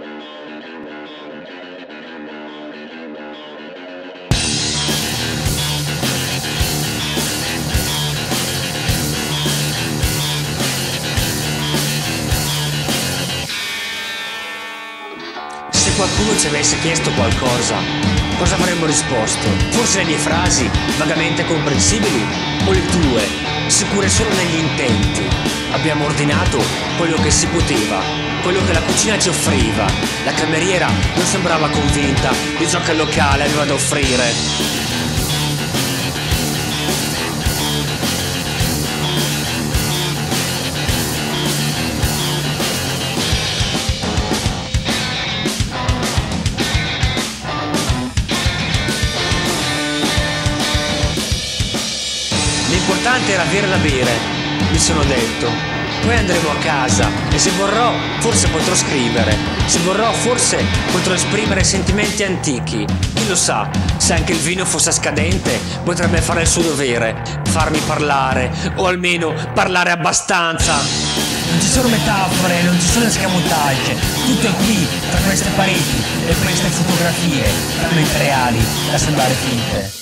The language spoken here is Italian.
Se qualcuno ci avesse chiesto qualcosa, cosa avremmo risposto? Forse le mie frasi, vagamente comprensibili, o le tue, sicure solo negli intenti? Abbiamo ordinato quello che si poteva, quello che la cucina ci offriva. La cameriera non sembrava convinta di ciò che il locale aveva da offrire. L'importante era avere da bere, mi sono detto. Poi andremo a casa e se vorrò forse potrò scrivere, se vorrò forse potrò esprimere sentimenti antichi. Chi lo sa, se anche il vino fosse scadente potrebbe fare il suo dovere, farmi parlare o almeno parlare abbastanza. Non ci sono metafore, non ci sono escamotage, tutto è qui, tra queste pareti e queste fotografie, talmente reali da sembrare finte.